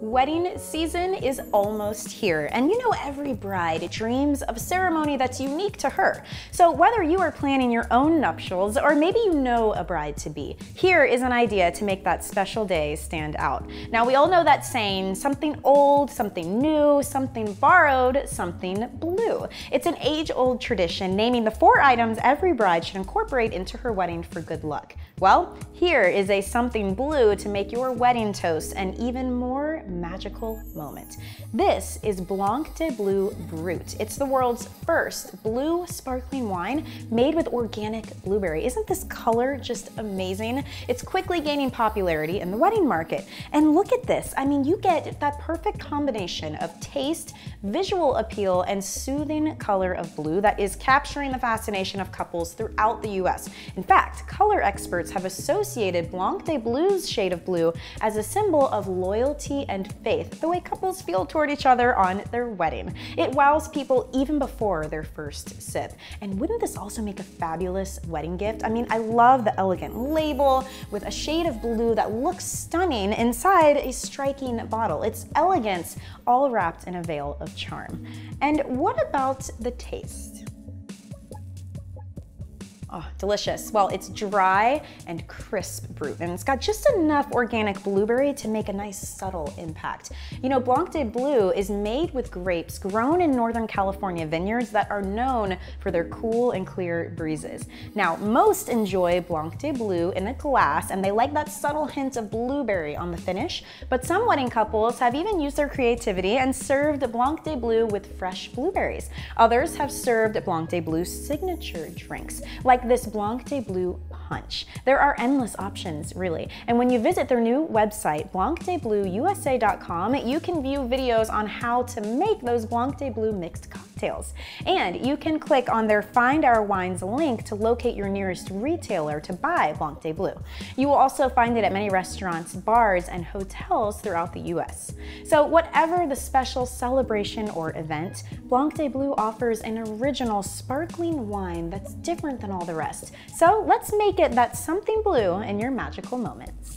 Wedding season is almost here, and you know every bride dreams of a ceremony that's unique to her. So whether you are planning your own nuptials or maybe you know a bride to be, here is an idea to make that special day stand out. Now we all know that saying, something old, something new, something borrowed, something blue. It's an age-old tradition naming the four items every bride should incorporate into her wedding for good luck. Well, here is a something blue to make your wedding toast an even more magical moment. This is Blanc de Bleu Brut. It's the world's first blue sparkling wine made with organic blueberry. Isn't this color just amazing? It's quickly gaining popularity in the wedding market. And look at this. I mean, you get that perfect combination of taste, visual appeal, and soothing color of blue that is capturing the fascination of couples throughout the US. In fact, color experts have associated Blanc de Bleu's shade of blue as a symbol of loyalty and faith, the way couples feel toward each other on their wedding. It wows people even before their first sip. And wouldn't this also make a fabulous wedding gift? I mean, I love the elegant label with a shade of blue that looks stunning inside a striking bottle. It's elegance all wrapped in a veil of charm. And what about the taste? Oh, delicious. Well, it's dry and crisp brut, and it's got just enough organic blueberry to make a nice subtle impact. You know, Blanc de Bleu is made with grapes grown in Northern California vineyards that are known for their cool and clear breezes. Now, most enjoy Blanc de Bleu in a glass, and they like that subtle hint of blueberry on the finish, but some wedding couples have even used their creativity and served Blanc de Bleu with fresh blueberries. Others have served Blanc de Bleu signature drinks, like this Blanc de Bleu punch. There are endless options, really. And when you visit their new website, blancdebleuusa.com, you can view videos on how to make those Blanc de Bleu mixed cocktails. And you can click on their Find Our Wines link to locate your nearest retailer to buy Blanc de Bleu. You will also find it at many restaurants, bars, and hotels throughout the US. So whatever the special celebration or event, Blanc de Bleu offers an original sparkling wine that's different than all the rest. So let's make it that something blue in your magical moments.